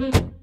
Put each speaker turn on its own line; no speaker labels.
Mm-hmm.